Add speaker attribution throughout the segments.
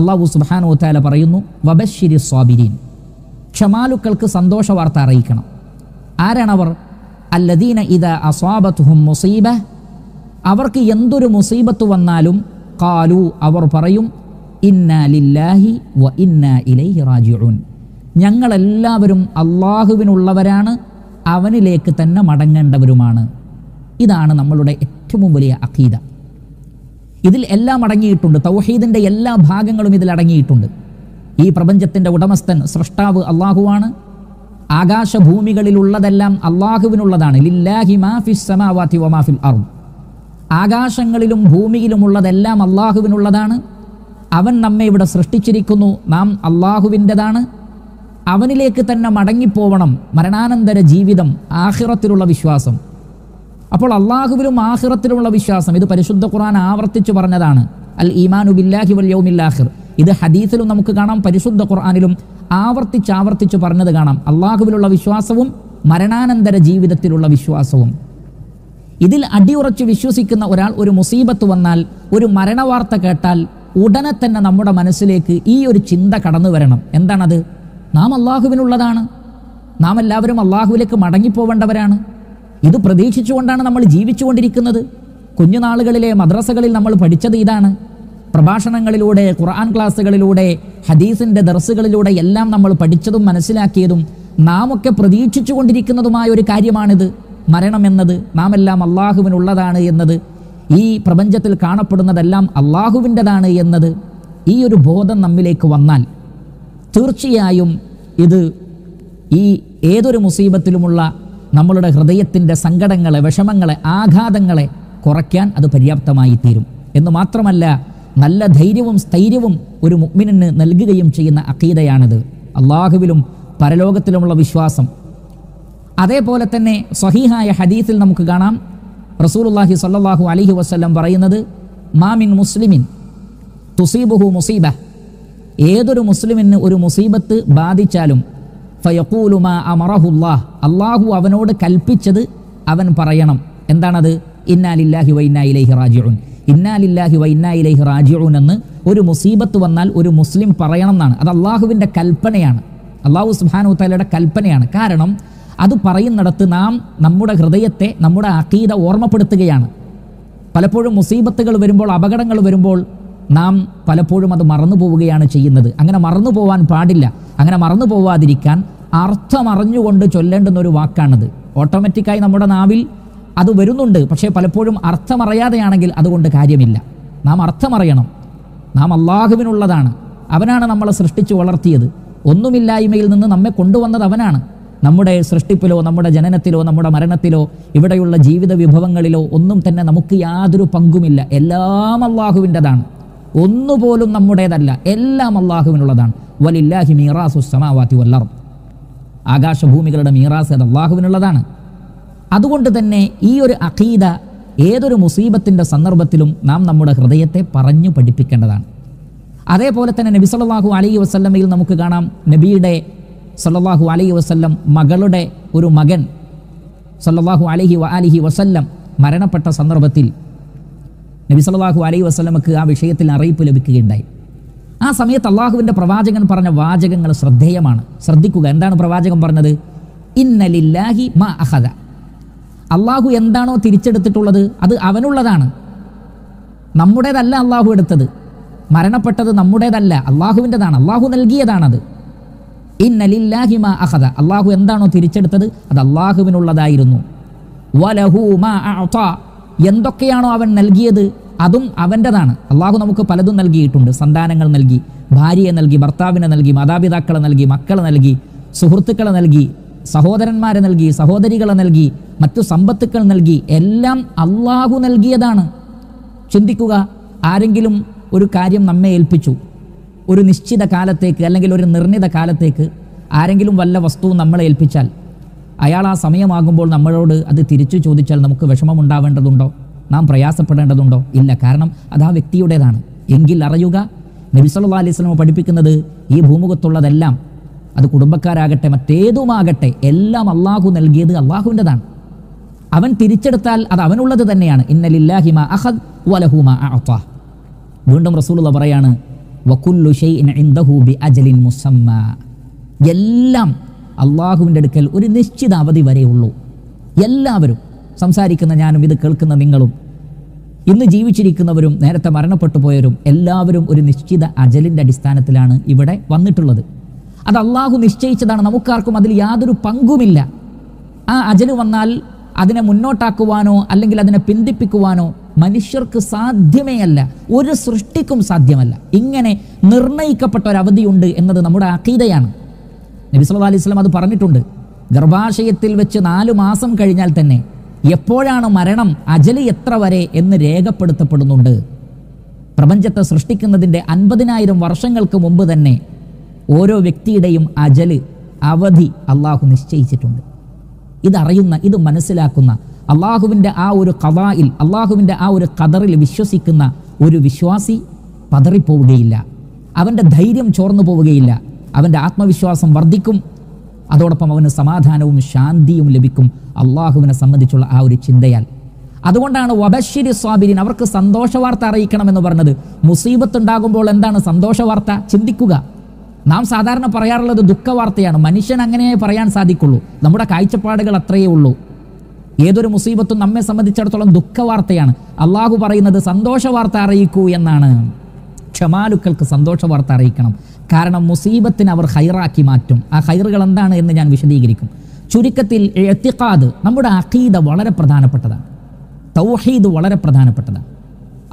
Speaker 1: അള്ളാഹു സുബാനോ താല പറയുന്നു വബശ്ശിരി സ്വാബിരീൻ ക്ഷമാലുക്കൾക്ക് സന്തോഷ വാർത്ത അറിയിക്കണം. ആരാണവർ? അല്ലദീന ഇത അസ്വാബത്തുഹും മുസീബ. അവർക്ക് എന്തൊരു മുസീബത്ത് വന്നാലും കാലു അവർ പറയും ഇന്നാ ലില്ലാഹി വ ഇന്നാ ഇലൈഹി റാജിഊൻ. ഞങ്ങളെല്ലാവരും അള്ളാഹുവിനുള്ളവരാണ് അവനിലേക്ക് തന്നെ മടങ്ങേണ്ടവരുമാണ്. ഇതാണ് നമ്മളുടെ ഏറ്റവും വലിയ അഖീദ. ഇതിൽ എല്ലാം അടങ്ങിയിട്ടുണ്ട്. തൗഹീദിന്റെ എല്ലാ ഭാഗങ്ങളും ഇതിൽ അടങ്ങിയിട്ടുണ്ട്. ഈ പ്രപഞ്ചത്തിന്റെ ഉടമസ്ഥൻ സൃഷ്ടാവ് അള്ളാഹുവാണ്. ആകാശഭൂമികളിലുള്ളതെല്ലാം അള്ളാഹുവിനുള്ളതാണ്. ലില്ലാഹി മാ സമാവാത്തി വമാഫിൽ അറു ആകാശങ്ങളിലും ഭൂമിയിലുമുള്ളതെല്ലാം അള്ളാഹുവിനുള്ളതാണ്. അവൻ നമ്മെ ഇവിടെ സൃഷ്ടിച്ചിരിക്കുന്നു. നാം അള്ളാഹുവിന്റെതാണ്. അവനിലേക്ക് തന്നെ മടങ്ങിപ്പോവണം മരണാനന്തര ജീവിതം ആഹിറത്തിലുള്ള വിശ്വാസം. അപ്പോൾ അള്ളാഹുവിലും ആഹിറത്തിലുമുള്ള വിശ്വാസം ഇത് പരിശുദ്ധ ഖുർആൻ ആവർത്തിച്ചു പറഞ്ഞതാണ്. അൽ ഈമാനു ബില്ലാഹി വൽ ഇത് ഹദീസിലും നമുക്ക് കാണാം പരിശുദ്ധ ഖുർആാനിലും ആവർത്തിച്ച് ആവർത്തിച്ച് പറഞ്ഞത് കാണാം. അള്ളാഹുവിലുള്ള വിശ്വാസവും മരണാനന്തര ജീവിതത്തിലുള്ള വിശ്വാസവും. ഇതിൽ അടിയുറച്ച് വിശ്വസിക്കുന്ന ഒരാൾ ഒരു മുസീബത്ത് വന്നാൽ ഒരു മരണവാർത്ത കേട്ടാൽ ഉടനെ തന്നെ നമ്മുടെ മനസ്സിലേക്ക് ഈ ഒരു ചിന്ത കടന്നു വരണം. എന്താണത്? നാം അള്ളാഹുവിനുള്ളതാണ്. നാം എല്ലാവരും അള്ളാഹുവിലേക്ക് മടങ്ങിപ്പോവേണ്ടവരാണ്. ഇത് പ്രതീക്ഷിച്ചുകൊണ്ടാണ് നമ്മൾ ജീവിച്ചുകൊണ്ടിരിക്കുന്നത്. കുഞ്ഞുനാളുകളിലെ മദ്രസകളിൽ നമ്മൾ പഠിച്ചത് ഇതാണ്. പ്രഭാഷണങ്ങളിലൂടെ ഖുർആൻ ക്ലാസ്സുകളിലൂടെ ഹദീസിന്റെ ദർസുകളിലൂടെ എല്ലാം നമ്മൾ പഠിച്ചതും മനസ്സിലാക്കിയതും നാം ഒക്കെ പ്രതീക്ഷിച്ചു കൊണ്ടിരിക്കുന്നതുമായ ഒരു കാര്യമാണിത്. മരണം എന്നത് നാം എല്ലാം അള്ളാഹുവിനുള്ളതാണ് എന്നത്. ഈ പ്രപഞ്ചത്തിൽ കാണപ്പെടുന്നതെല്ലാം അള്ളാഹുവിന്റെതാണ് എന്നത്. ഈ ഒരു ബോധം നമ്മിലേക്ക് വന്നാൽ തീർച്ചയായും ഇത് ഈ ഏതൊരു മുസീബത്തിലുമുള്ള നമ്മളുടെ ഹൃദയത്തിന്റെ സങ്കടങ്ങളെ വിഷമങ്ങളെ ആഘാതങ്ങളെ കുറയ്ക്കാൻ അത് പര്യാപ്തമായി തീരും. എന്ന് മാത്രമല്ല നല്ല ധൈര്യവും സ്ഥൈര്യവും ഒരു മുഗ്മിനിന് നൽകുകയും ചെയ്യുന്ന അക്കീതയാണിത് അള്ളാഹുവിലും പരലോകത്തിലുമുള്ള വിശ്വാസം. അതേപോലെ തന്നെ സ്വഹീഹായ ഹദീസിൽ നമുക്ക് കാണാം. റസൂലുള്ളാഹി സല്ലാഹു അലഹി വസല്ലം പറയുന്നത് മാമിൻ മുസ്ലിമിൻ തുസീബുഹു മുസീബ. ഏതൊരു മുസ്ലിമിന് ഒരു മുസീബത്ത് ബാധിച്ചാലും ഫയഖൂലു അമറഹുല്ലാ. അള്ളാഹു അവനോട് കൽപ്പിച്ചത് അവൻ പറയണം. എന്താണത്? ഇന്നാലില്ലാഹി ലില്ലാഹി വ ഇന്നാ ഇലൈഹി റാജിഊൻ. ഇന്നാ ലില്ലാഹി വ ഇന്നാ ഇലൈഹി റാജിഊൻ എന്ന് ഒരു മുസീബത്ത് വന്നാൽ ഒരു മുസ്ലിം പറയണം എന്നാണ്. അത് അള്ളാഹുവിന്റെ കൽപ്പനയാണ്. അള്ളാഹു സുബ്ഹാനഹു തആലയുടെ കൽപ്പനയാണ്. കാരണം അത് പറയുന്നിടത്ത് നാം നമ്മുടെ ഹൃദയത്തെ നമ്മുടെ അക്കീത ഓർമ്മപ്പെടുത്തുകയാണ്. പലപ്പോഴും മുസീബത്തുകൾ വരുമ്പോൾ അപകടങ്ങൾ വരുമ്പോൾ നാം പലപ്പോഴും അത് മറന്നു പോവുകയാണ് ചെയ്യുന്നത്. അങ്ങനെ മറന്നു പോവാൻ പാടില്ല. അങ്ങനെ മറന്നു പോവാതിരിക്കാൻ അർത്ഥമറിഞ്ഞുകൊണ്ട് ചൊല്ലേണ്ടുന്ന ഒരു വാക്കാണിത്. ഓട്ടോമാറ്റിക്കായി നമ്മുടെ നാവിൽ അത് വരുന്നുണ്ട്. പക്ഷേ പലപ്പോഴും അർത്ഥമറിയാതെയാണെങ്കിൽ അതുകൊണ്ട് കാര്യമില്ല. നാം അർത്ഥമറിയണം. നാം അള്ളാഹുവിനുള്ളതാണ്. അവനാണ് നമ്മളെ സൃഷ്ടിച്ചു വളർത്തിയത്. ഒന്നുമില്ലായ്മയിൽ നിന്ന് നമ്മെ കൊണ്ടുവന്നത് അവനാണ്. നമ്മുടെ സൃഷ്ടിപ്പിലോ നമ്മുടെ ജനനത്തിലോ നമ്മുടെ മരണത്തിലോ ഇവിടെയുള്ള ജീവിത വിഭവങ്ങളിലോ ഒന്നും തന്നെ നമുക്ക് യാതൊരു പങ്കുമില്ല. എല്ലാം അള്ളാഹുവിന്റെതാണ്. ഒന്നുപോലും നമ്മുടേതല്ല. എല്ലാം അള്ളാഹുവിനുള്ളതാണ്. വലില്ലാഹി മീറാസു സമാവാത്തി വല്ലർ ആകാശഭൂമികളുടെ മീറാസ് അത് അള്ളാഹുവിനുള്ളതാണ്. അതുകൊണ്ട് തന്നെ ഈ ഒരു അഖീദ ഏതൊരു മുസീബത്തിന്റെ സന്ദർഭത്തിലും നാം നമ്മുടെ ഹൃദയത്തെ പറഞ്ഞു പഠിപ്പിക്കേണ്ടതാണ്. അതേപോലെ തന്നെ നബി സല്ലാഹു അലൈഹി വസ്ല്ലമയിൽ നമുക്ക് കാണാം നബിയുടെ സല്ലാഹു അലൈഹി വസ്ല്ലം മകളുടെ ഒരു മകൻ സല്ലാഹു അലഹി വ അലിഹി വസല്ലം മരണപ്പെട്ട സന്ദർഭത്തിൽ നബി സല്ലല്ലാഹു അലൈ വസ്ലമക്ക് ആ വിഷയത്തിൽ അറിയിപ്പ് ലഭിക്കുകയുണ്ടായി. ആ സമയത്ത് അള്ളാഹുവിന്റെ പ്രവാചകൻ പറഞ്ഞ വാചകങ്ങൾ ശ്രദ്ധേയമാണ്. ശ്രദ്ധിക്കുക എന്താണ് പ്രവാചകൻ പറഞ്ഞത്? ഇന്നലില്ലാഹി മാ അഹദ അള്ളാഹു എന്താണോ തിരിച്ചെടുത്തിട്ടുള്ളത് അത് അവനുള്ളതാണ്. നമ്മുടേതല്ല അള്ളാഹു എടുത്തത്. മരണപ്പെട്ടത് നമ്മുടേതല്ല അള്ളാഹുവിന്റെതാണ് അള്ളാഹു നൽകിയതാണത്. ഇന്നലില്ലാഹി മാ അഹദ അള്ളാഹു എന്താണോ തിരിച്ചെടുത്തത് അത് അള്ളാഹുവിനുള്ളതായിരുന്നു. വലഹു മാ എന്തൊക്കെയാണോ അവൻ നൽകിയത്? അതും അവന്റെതാണ്. അള്ളാഹു നമുക്ക് പലതും നൽകിയിട്ടുണ്ട്. സന്താനങ്ങൾ നൽകി ഭാര്യയെ നൽകി ഭർത്താവിനെ നൽകി മാതാപിതാക്കളെ നൽകി മക്കളെ നൽകി സുഹൃത്തുക്കളെ നൽകി സഹോദരന്മാരെ നൽകി സഹോദരികളെ നൽകി മറ്റു സമ്പത്തുക്കൾ നൽകി എല്ലാം അള്ളാഹു നൽകിയതാണ്. ചിന്തിക്കുക ആരെങ്കിലും ഒരു കാര്യം നമ്മെ ഏൽപ്പിച്ചു. ഒരു നിശ്ചിത കാലത്തേക്ക് അല്ലെങ്കിൽ ഒരു നിർണിത കാലത്തേക്ക് ആരെങ്കിലും വല്ല വസ്തുവും നമ്മളെ ഏൽപ്പിച്ചാൽ അയാൾ ആ സമയമാകുമ്പോൾ നമ്മളോട് അത് തിരിച്ചു ചോദിച്ചാൽ നമുക്ക് വിഷമമുണ്ടാവേണ്ടതുണ്ടോ? നാം പ്രയാസപ്പെടേണ്ടതുണ്ടോ? ഇല്ല. കാരണം അത് ആ വ്യക്തിയുടേതാണ്. എങ്കിൽ അറിയുക നബി സല്ലല്ലാഹു അലൈഹി വസല്ലം പഠിപ്പിക്കുന്നത് ഈ ഭൂമുഖത്തുള്ളതെല്ലാം അത് കുടുംബക്കാരാകട്ടെ മറ്റേതുമാകട്ടെ എല്ലാം അള്ളാഹു നൽകിയത് അള്ളാഹുവിന്റെതാണ്. അവൻ തിരിച്ചെടുത്താൽ അത് അവനുള്ളത് തന്നെയാണ്. ഇന്നലില്ലാഹിമ അഹദ് വലഹുമ അഅത. വീണ്ടും റസൂലുള്ള പറയാണ് ബി അജലിൻ എല്ലാം അള്ളാഹുവിന്റെ അടുക്കൽ ഒരു നിശ്ചിത അവധി വരെയുള്ളൂ. എല്ലാവരും സംസാരിക്കുന്ന ഞാനും ഇത് കേൾക്കുന്ന നിങ്ങളും ഇന്ന് ജീവിച്ചിരിക്കുന്നവരും നേരത്തെ മരണപ്പെട്ടു പോയവരും എല്ലാവരും ഒരു നിശ്ചിത അജലിന്റെ അടിസ്ഥാനത്തിലാണ് ഇവിടെ വന്നിട്ടുള്ളത്. അത് അള്ളാഹു നിശ്ചയിച്ചതാണ് നമുക്കാർക്കും അതിൽ യാതൊരു പങ്കുമില്ല. ആ അജൽ വന്നാൽ അതിനെ മുന്നോട്ടാക്കുവാനോ അല്ലെങ്കിൽ അതിനെ പിന്തിപ്പിക്കുവാനോ മനുഷ്യർക്ക് സാധ്യമേ അല്ല ഒരു സൃഷ്ടിക്കും സാധ്യമല്ല. ഇങ്ങനെ നിർണയിക്കപ്പെട്ട ഒരു അവധിയുണ്ട് എന്നത് നമ്മുടെ അഖീതയാണ് നബി സല്ലാ അലൈഹി സ്വലം അത് പറഞ്ഞിട്ടുണ്ട് ഗർഭാശയത്തിൽ വെച്ച് നാലു മാസം കഴിഞ്ഞാൽ തന്നെ എപ്പോഴാണ് മരണം? അജൽ എത്ര വരെ എന്ന് രേഖപ്പെടുത്തപ്പെടുന്നുണ്ട്. പ്രപഞ്ചത്തെ സൃഷ്ടിക്കുന്നതിന്റെ അൻപതിനായിരം വർഷങ്ങൾക്ക് മുമ്പ് തന്നെ ഓരോ വ്യക്തിയുടെയും അജൽ അവധി അള്ളാഹു നിശ്ചയിച്ചിട്ടുണ്ട്. ഇതറിയുന്ന ഇത് മനസ്സിലാക്കുന്ന അള്ളാഹുവിന്റെ ആ ഒരു കവായിൽ അള്ളാഹുവിന്റെ ആ ഒരു കതറിൽ വിശ്വസിക്കുന്ന ഒരു വിശ്വാസി പതറിപ്പോവുകയില്ല. അവന്റെ ധൈര്യം ചോർന്നു പോവുകയില്ല അവന്റെ ആത്മവിശ്വാസം വർദ്ധിക്കും. അതോടൊപ്പം അവന് സമാധാനവും ശാന്തിയും ലഭിക്കും. അള്ളാഹുവിനെ സംബന്ധിച്ചുള്ള ആ ഒരു ചിന്തയാൽ. അതുകൊണ്ടാണ് വബശ്ശിരി സ്വാബിരിൻ അവർക്ക് സന്തോഷ വാർത്ത അറിയിക്കണമെന്ന് പറഞ്ഞത്. മുസീബത്ത് ഉണ്ടാകുമ്പോൾ എന്താണ് സന്തോഷ വാർത്ത ചിന്തിക്കുക. നാം സാധാരണ പറയാറുള്ളത് ദുഃഖവാർത്തയാണ്. മനുഷ്യൻ അങ്ങനെ പറയാൻ സാധിക്കുള്ളൂ. നമ്മുടെ കാഴ്ചപ്പാടുകൾ അത്രയേ ഉള്ളൂ. ഏതൊരു മുസീബത്തും നമ്മെ സംബന്ധിച്ചിടത്തോളം ദുഃഖവാർത്തയാണ്. അള്ളാഹു പറയുന്നത് സന്തോഷ വാർത്ത അറിയിക്കൂ എന്നാണ്. ക്ഷമാലുക്കൾക്ക് സന്തോഷ വാർത്ത അറിയിക്കണം. കാരണം മുസീബത്തിന് അവർ ഹൈറാക്കി മാറ്റും. ആ ഹൈറുകൾ എന്താണ് എന്ന് ഞാൻ വിശദീകരിക്കും. ചുരുക്കത്തിൽ എത്തിക്കാത് നമ്മുടെ അഖീദ വളരെ പ്രധാനപ്പെട്ടതാണ്. തൗഹീദ് വളരെ പ്രധാനപ്പെട്ടതാണ്.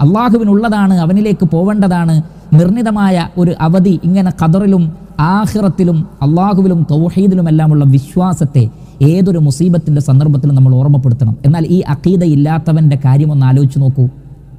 Speaker 1: അള്ളാഹുവിനുള്ളതാണ് അവനിലേക്ക് പോവേണ്ടതാണ്. നിർണിതമായ ഒരു അവധി ഇങ്ങനെ ഖദറിലും ആഹിറത്തിലും അള്ളാഹുവിലും തൗഹീദിലുമെല്ലാമുള്ള വിശ്വാസത്തെ ഏതൊരു മുസീബത്തിന്റെ സന്ദർഭത്തിലും നമ്മൾ ഓർമ്മപ്പെടുത്തണം. എന്നാൽ ഈ അഖീദ ഇല്ലാത്തവന്റെ കാര്യം ഒന്ന് ആലോചിച്ച് നോക്കൂ.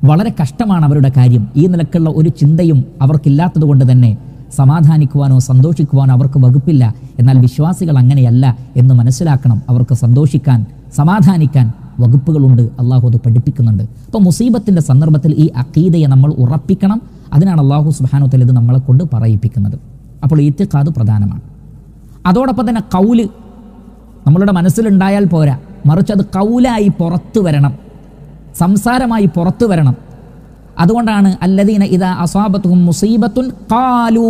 Speaker 1: വളരെ കഷ്ടമാണ് അവരുടെ കാര്യം. ഈ നിലക്കുള്ള ഒരു ചിന്തയും അവർക്കില്ലാത്തത് കൊണ്ട് തന്നെ സമാധാനിക്കുവാനോ സന്തോഷിക്കുവാനോ അവർക്ക് വകുപ്പില്ല. എന്നാൽ വിശ്വാസികൾ അങ്ങനെയല്ല എന്ന് മനസ്സിലാക്കണം. അവർക്ക് സന്തോഷിക്കാൻ സമാധാനിക്കാൻ വകുപ്പുകളുണ്ട്. അള്ളാഹു അത് പഠിപ്പിക്കുന്നുണ്ട്. അപ്പോൾ മുസീബത്തിന്റെ സന്ദർഭത്തിൽ ഈ അക്കീതയെ നമ്മൾ ഉറപ്പിക്കണം. അതിനാണ് അള്ളാഹു സുബാനുത്തൽ ഇത് നമ്മളെ കൊണ്ട് പറയിപ്പിക്കുന്നത്. അപ്പോൾ ഈത്തിക്കാത് പ്രധാനമാണ്. അതോടൊപ്പം തന്നെ കൗൽ. നമ്മളുടെ മനസ്സിലുണ്ടായാൽ പോരാ. മറിച്ച് അത് കൗലായി പുറത്തു വരണം. സംസാരമായി പുറത്തു വരണം. അതുകൊണ്ടാണ് അല്ലദീന ഇതാ അസാബത്തും മുസീബത്തുൻ കാലു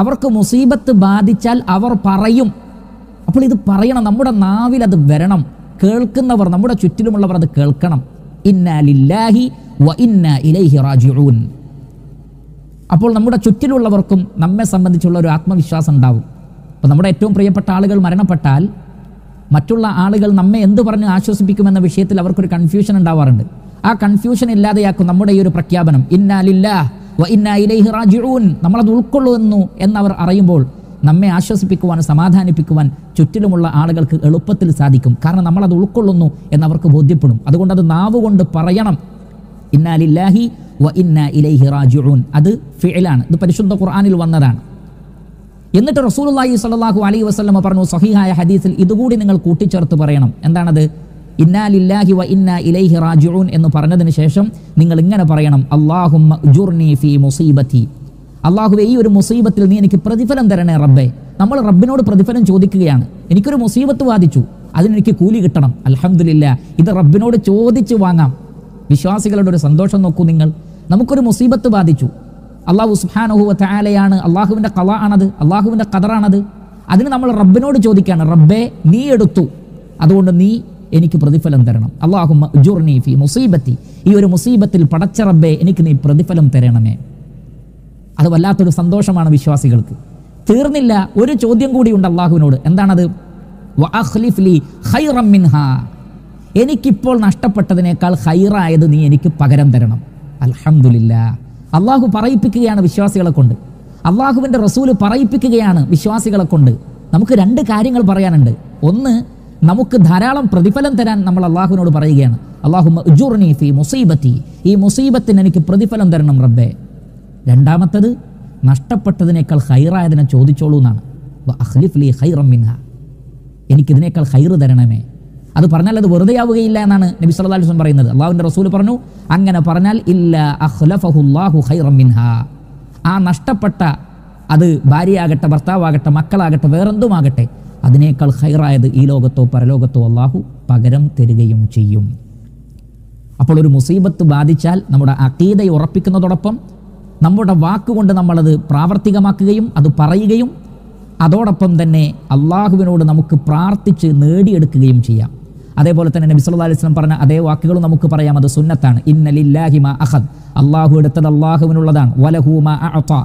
Speaker 1: അവർക്ക് മുസീബത്ത് ബാധിച്ചാൽ അവർ പറയും. അപ്പോൾ ഇത് പറയണം നമ്മുടെ നാവിൽ അത് വരണം. കേൾക്കുന്നവർ നമ്മുടെ ചുറ്റിലുമുള്ളവർ അത് കേൾക്കണം. ഇന്നാ ലില്ലാഹി വ ഇന്നാ ഇലൈഹി റാജിഊൻ. അപ്പോൾ നമ്മുടെ ചുറ്റിലുള്ളവർക്കും നമ്മെ സംബന്ധിച്ചുള്ള ഒരു ആത്മവിശ്വാസം ഉണ്ടാവും. അപ്പോൾ നമ്മുടെ ഏറ്റവും പ്രിയപ്പെട്ട ആളുകൾ മരണപ്പെട്ടാൽ മറ്റുള്ള ആളുകൾ നമ്മെ എന്ത് പറഞ്ഞ് ആശ്വസിപ്പിക്കുമെന്ന വിഷയത്തിൽ അവർക്കൊരു കൺഫ്യൂഷൻ ഉണ്ടാവാറുണ്ട്. ആ കൺഫ്യൂഷൻ ഇല്ലാതെയാക്കും നമ്മുടെ ഈ ഒരു പ്രഖ്യാപനം. ഇന്നാലില്ല വ ഇന്നാ ഇലൈഹി റാജിഊൻ. നമ്മളത് ഉൾക്കൊള്ളുന്നു എന്നവർ അറിയുമ്പോൾ നമ്മെ ആശ്വസിപ്പിക്കുവാൻ സമാധാനിപ്പിക്കുവാൻ ചുറ്റിലുമുള്ള ആളുകൾക്ക് എളുപ്പത്തിൽ സാധിക്കും. കാരണം നമ്മളത് ഉൾക്കൊള്ളുന്നു എന്നവർക്ക് ബോധ്യപ്പെടും. അതുകൊണ്ട് അത് നാവുകൊണ്ട് പറയണം. ഇന്നാലില്ലാഹി വ ഇന്ന ഇലൈഹി റാജിഊൻ. അത് ഫിഇലാണ്. ഇത് പരിശുദ്ധ ഖുർആനിൽ വന്നതാണ്. എന്നിട്ട് റസൂലുള്ളാഹി സ്വല്ലല്ലാഹു അലൈഹി വസല്ലം പറഞ്ഞു സഹിഹായ ഹദീസിൽ ഇതുകൂടി നിങ്ങൾ കൂട്ടിച്ചേർത്ത് പറയണം. എന്താണത്? ഇന്നാ ലില്ലാഹി വ ഇന്നാ ഇലൈഹി റാജിഊൻ എന്ന് പറഞ്ഞതിന് ശേഷം നിങ്ങൾ ഇങ്ങനെ പറയണം അല്ലാഹുമ്മ ഉജുർനി ഫീ മുസീബത്തി. അള്ളാഹുവെ ഈ ഒരു മുസീബത്തിൽ നീ എനിക്ക് പ്രതിഫലം തരണേ റബ്ബേ. നമ്മൾ റബ്ബിനോട് പ്രതിഫലം ചോദിക്കുകയാണ്. എനിക്കൊരു മുസീബത്ത് ബാധിച്ചു അതിനെനിക്ക് കൂലി കിട്ടണം. അലഹമില്ല ഇത് റബ്ബിനോട് ചോദിച്ചു വാങ്ങാം. വിശ്വാസികളുടെ ഒരു സന്തോഷം നോക്കൂ നിങ്ങൾ. നമുക്കൊരു മുസീബത്ത് ബാധിച്ചു. അള്ളാഹു സുഹാനഹുവ താലയാണ് അള്ളാഹുവിന്റെ കല ആണത് അള്ളാഹുവിന്റെ കതറാണത് അതിന് നമ്മൾ റബ്ബിനോട് ചോദിക്കുകയാണ് റബ്ബെ നീ എടുത്തു. അതുകൊണ്ട് നീ എനിക്ക് പ്രതിഫലം തരണം. അള്ളാഹു ജുർനി ഫി മുസീബത്തി. ഈ ഒരു മുസീബത്തിൽ പടച്ചറബേ എനിക്ക് നീ പ്രതിഫലം തരണമേ. അത് വല്ലാത്തൊരു സന്തോഷമാണ് വിശ്വാസികൾക്ക്. തീർന്നില്ല ഒരു ചോദ്യം കൂടി കൂടിയുണ്ട് അള്ളാഹുവിനോട് എന്താണത്? എനിക്കിപ്പോൾ നഷ്ടപ്പെട്ടതിനേക്കാൾ ഹൈറായത് നീ എനിക്ക് പകരം തരണം. അലഹമുല്ല അള്ളാഹു പറയിപ്പിക്കുകയാണ് വിശ്വാസികളെ കൊണ്ട്. അള്ളാഹുവിന്റെ റസൂൽ പറയിപ്പിക്കുകയാണ് വിശ്വാസികളെ കൊണ്ട്. നമുക്ക് രണ്ട് കാര്യങ്ങൾ പറയാനുണ്ട്. ഒന്ന് നമുക്ക് ധാരാളം പ്രതിഫലം തരാൻ നമ്മൾ അള്ളാഹുവിനോട് പറയുകയാണ്. അള്ളാഹു ഉജുർനി ഫി മുസീബത്തി. ഈ മുസീബത്തിന് എനിക്ക് പ്രതിഫലം തരണം റബ്ബേ. രണ്ടാമത്തത് നഷ്ടപ്പെട്ടതിനേക്കാൾ ഹൈറായതിനെ ചോദിച്ചോളൂ എന്നാണ്. എനിക്കിതിനേക്കാൾ ഹൈറ് തരണമേ. അത് പറഞ്ഞാൽ അത് വെറുതെ ആവുകയില്ല എന്നാണ് നബി സല്ലല്ലാഹു അലൈഹി വസല്ലം പറയുന്നത്. അള്ളാഹുവിന്റെ റസൂൽ പറഞ്ഞു അങ്ങനെ പറഞ്ഞാൽ ഇല്ല അഖ്ലഫഹുല്ലാഹു ഖൈറം മിൻഹ. ആ നഷ്ടപ്പെട്ട അത് ഭാര്യയാകട്ടെ ഭർത്താവാകട്ടെ മക്കളാകട്ടെ വേറെന്തുമാകട്ടെ അതിനേക്കാൾ ഹൈറായത് ഈ ലോകത്തോ പരലോകത്തോ അള്ളാഹു പകരം തരികയും ചെയ്യും. അപ്പോൾ ഒരു മുസീബത്ത് ബാധിച്ചാൽ നമ്മുടെ അക്കീതയെ ഉറപ്പിക്കുന്നതോടൊപ്പം നമ്മുടെ വാക്കുകൊണ്ട് നമ്മളത് പ്രാവർത്തികമാക്കുകയും അത് പറയുകയും അതോടൊപ്പം തന്നെ അള്ളാഹുവിനോട് നമുക്ക് പ്രാർത്ഥിച്ച് നേടിയെടുക്കുകയും ചെയ്യാം. അതേപോലെ തന്നെ നബി സല്ലല്ലാഹു അലൈഹി പറഞ്ഞ അതേ വാക്കുകൾ നമുക്ക് പറയാം. അത് സുന്നത്താണ്. ഇന്നലില്ലാഹി മാ അഖദ്. അള്ളാഹു എടുത്തത് അള്ളാഹുവിനുള്ളതാണ്. വലഹു മാ അഅത.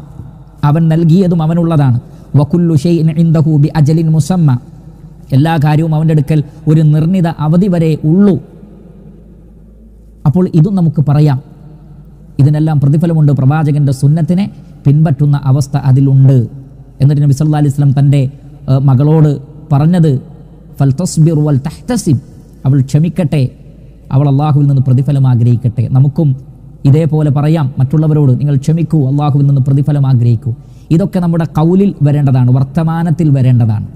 Speaker 1: അവൻ നൽകിയതും അവനുള്ളതാണ്. വകുല്ലു ഷെയ്ൻ ഇന്ദഹു ബി അജലിൻ മുസമ്മ. എല്ലാ കാര്യവും അവന്റെ അടുക്കൽ ഒരു നിർണിത അവധി വരെ ഉള്ളൂ. അപ്പോൾ ഇതും നമുക്ക് പറയാം. ഇതിനെല്ലാം പ്രതിഫലമുണ്ട് പ്രവാചകന്റെ സുന്നത്തിനെ പിൻപറ്റുന്ന അവസ്ഥ അതിലുണ്ട്. എന്നിട്ട് നബി സല്ലല്ലാഹു അലൈഹി വസല്ലം തന്റെ മകളോട് പറഞ്ഞത് ഫൽ തസ്ബിർ വൽ തഹ്തസിബ്. അവൾ ക്ഷമിക്കട്ടെ. അവൾ അള്ളാഹുവിൽ നിന്ന് പ്രതിഫലം ആഗ്രഹിക്കട്ടെ. നമുക്കും ഇതേപോലെ പറയാം മറ്റുള്ളവരോട് നിങ്ങൾ ക്ഷമിക്കൂ അള്ളാഹുവിൽ നിന്ന് പ്രതിഫലം ആഗ്രഹിക്കൂ. ഇതൊക്കെ നമ്മുടെ കൗലിൽ വരേണ്ടതാണ് വർത്തമാനത്തിൽ വരേണ്ടതാണ്.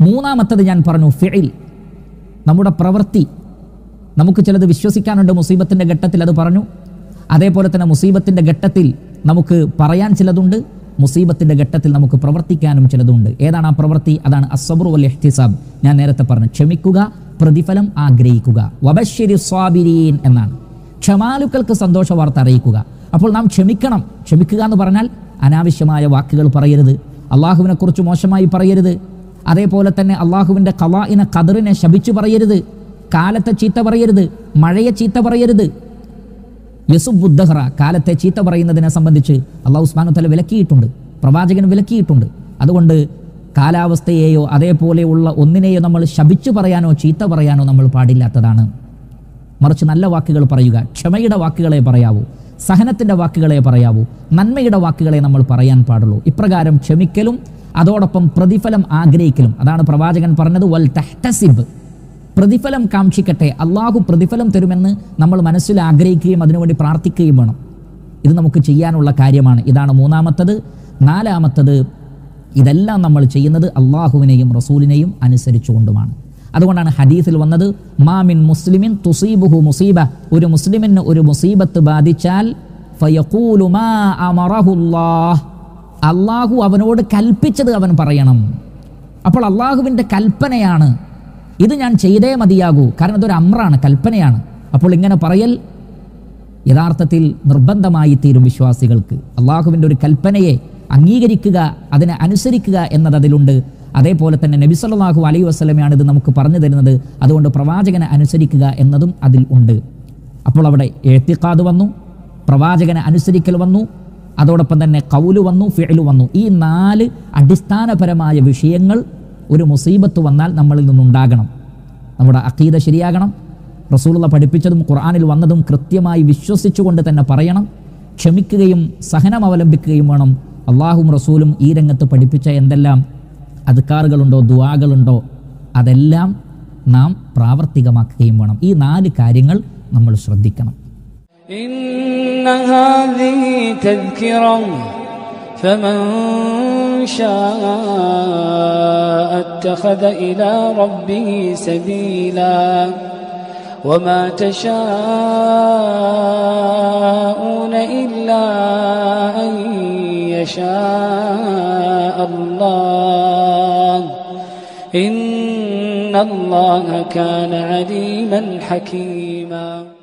Speaker 1: മൂന്നാമത്തത് ഞാൻ പറഞ്ഞു ഫിഴിൽ നമ്മുടെ പ്രവൃത്തി. നമുക്ക് ചിലത് വിശ്വസിക്കാനുണ്ട് മുസീബത്തിന്റെ ഘട്ടത്തിൽ അത് പറഞ്ഞു. അതേപോലെ തന്നെ മുസീബത്തിന്റെ ഘട്ടത്തിൽ നമുക്ക് പറയാൻ ചിലതുണ്ട് മുസീബത്തിന്റെ ഘട്ടത്തിൽ നമുക്ക് പ്രവർത്തിക്കാനും ചിലതുണ്ട്. ഏതാണ് ആ പ്രവൃത്തി? അതാണ് അസബ്രു വൽ എഹ്തിസാബ് ഞാൻ നേരത്തെ പറഞ്ഞു ക്ഷമിക്കുക പ്രതിഫലം ആഗ്രഹിക്കുക. വബശ്ശരി സ്വാബിരീൻ എന്നാണ്. ക്ഷമാലുക്കൾക്ക് സന്തോഷ വാർത്ത അറിയിക്കുക. അപ്പോൾ നാം ക്ഷമിക്കണം. ക്ഷമിക്കുക എന്ന് പറഞ്ഞാൽ അനാവശ്യമായ വാക്കുകൾ പറയരുത്. അള്ളാഹുവിനെക്കുറിച്ച് മോശമായി പറയരുത്. അതേപോലെ തന്നെ അള്ളാഹുവിന്റെ കലാഇനെ കതിറിനെ ശപിച്ചു പറയരുത്. കാലത്തെ ചീത്ത പറയരുത്. മഴയെ ചീത്ത പറയരുത്. യസുബുദ്ദഹ്റ കാലത്തെ ചീത്ത പറയുന്നതിനെ സംബന്ധിച്ച് അള്ളാഹു ഉസ്മാനു തല വിലക്കിയിട്ടുണ്ട്. പ്രവാചകൻ വിലക്കിയിട്ടുണ്ട്. അതുകൊണ്ട് കാലാവസ്ഥയെയോ അതേപോലെയുള്ള ഒന്നിനെയോ നമ്മൾ ശപിച്ചു പറയാനോ ചീത്ത പറയാനോ നമ്മൾ പാടില്ലാത്തതാണ്. മറിച്ച് നല്ല വാക്കുകൾ പറയുക ക്ഷമയുടെ വാക്കുകളെ പറയാവൂ. സഹനത്തിന്റെ വാക്കുകളെ പറയാവൂ. നന്മയുടെ വാക്കുകളെ നമ്മൾ പറയാൻ പാടുള്ളൂ. ഇപ്രകാരം ക്ഷമിക്കലും അതോടൊപ്പം പ്രതിഫലം ആഗ്രഹിക്കലും. അതാണ് പ്രവാചകൻ പറഞ്ഞത് വൽ തഹ്തസിബ്. പ്രതിഫലം കാക്ഷിക്കട്ടെ. അള്ളാഹു പ്രതിഫലം തരുമെന്ന് നമ്മൾ മനസ്സിൽ ആഗ്രഹിക്കുകയും അതിനുവേണ്ടി പ്രാർത്ഥിക്കുകയും വേണം. ഇത് നമുക്ക് ചെയ്യാനുള്ള കാര്യമാണ്. ഇതാണ് മൂന്നാമത്തത്. നാലാമത്തത് ഇതെല്ലാം നമ്മൾ ചെയ്യുന്നത് അള്ളാഹുവിനെയും റസൂലിനെയും അനുസരിച്ചുകൊണ്ടുമാണ്. അതുകൊണ്ടാണ് ഹദീസിൽ വന്നത് മാമിൻ മുസ്ലിമിൻ തുസീബുഹു മുസീബ. ഒരു മുസ്ലിമിന് ഒരു മുസീബത്ത് ബാധിച്ചാൽ അള്ളാഹു അവനോട് കൽപ്പിച്ചത് അവൻ പറയണം. അപ്പോൾ അള്ളാഹുവിന്റെ കൽപ്പനയാണ് ഇത് ഞാൻ ചെയ്തേ മതിയാകൂ. കാരണം ഇതൊരു അമ്രാണ് കൽപ്പനയാണ്. അപ്പോൾ ഇങ്ങനെ പറയൽ യഥാർത്ഥത്തിൽ നിർബന്ധമായി തീരും വിശ്വാസികൾക്ക്. അള്ളാഹുവിന്റെ ഒരു കൽപ്പനയെ അംഗീകരിക്കുക അതിനെ അനുസരിക്കുക എന്നത് അതിലുണ്ട് അതേപോലെ തന്നെ നബി സല്ലല്ലാഹു അലൈഹി വസല്ലമയാണ് ഇത് നമുക്ക് പറഞ്ഞു തരുന്നത്. അതുകൊണ്ട് പ്രവാചകനെ അനുസരിക്കുക എന്നതും അതിൽ ഉണ്ട്. അപ്പോൾ അവിടെ എഴുത്തിക്കാത് വന്നു പ്രവാചകനെ അനുസരിക്കൽ വന്നു അതോടൊപ്പം തന്നെ കൗൽ വന്നു ഫിഴലു വന്നു. ഈ നാല് അടിസ്ഥാനപരമായ വിഷയങ്ങൾ ഒരു മുസീബത്ത് വന്നാൽ നമ്മളിൽ നിന്നുണ്ടാകണം. നമ്മുടെ അക്കീത ശരിയാകണം. റസൂലുള്ള പഠിപ്പിച്ചതും ഖുർആാനിൽ വന്നതും കൃത്യമായി വിശ്വസിച്ചുകൊണ്ട് തന്നെ പറയണം. ക്ഷമിക്കുകയും സഹനം അവലംബിക്കുകയും വേണം. അള്ളാഹും റസൂലും ഈ രംഗത്ത് പഠിപ്പിച്ച എന്തെല്ലാം അധികാറുകളുണ്ടോ ദുവാകളുണ്ടോ അതെല്ലാം നാം പ്രാവർത്തികമാക്കുകയും വേണം ഈ നാല് കാര്യങ്ങൾ നമ്മൾ ശ്രദ്ധിക്കണം
Speaker 2: إن هذه تذكرة فمن شاء اتخذ إلى ربه سبيلا وما تشاءون إلا أن يشاء الله إن الله كان عليما حكيما